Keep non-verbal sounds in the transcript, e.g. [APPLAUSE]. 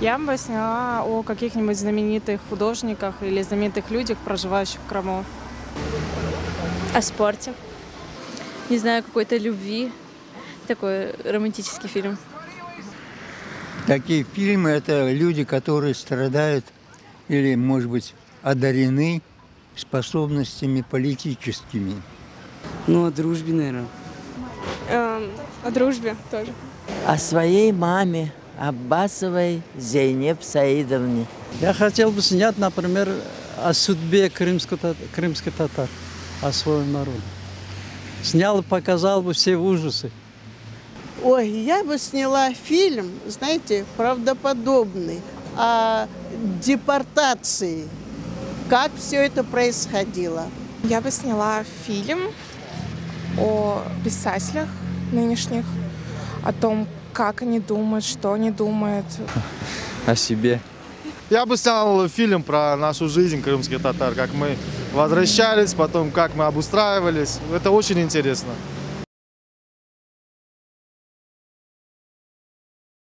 Я бы сняла о каких-нибудь знаменитых художниках или знаменитых людях, проживающих в Крыму. О спорте. Не знаю, какой-то любви. Такой романтический фильм. Такие фильмы – это люди, которые страдают или, может быть, одарены способностями политическими. Ну, о дружбе, наверное. о дружбе тоже. О своей маме, Аббасовой Зейнеп Саидовне. Я хотел бы снять, например, о судьбе крымских, татар, о своем народе. Снял и показал бы все ужасы. Ой, я бы сняла фильм, знаете, правдоподобный, о депортации, как все это происходило. Я бы сняла фильм о писателях нынешних, о том, как они думают, что они думают. [LAUGHS] О себе. Я бы снял фильм про нашу жизнь крымских татар, как мы возвращались, потом как мы обустраивались. Это очень интересно.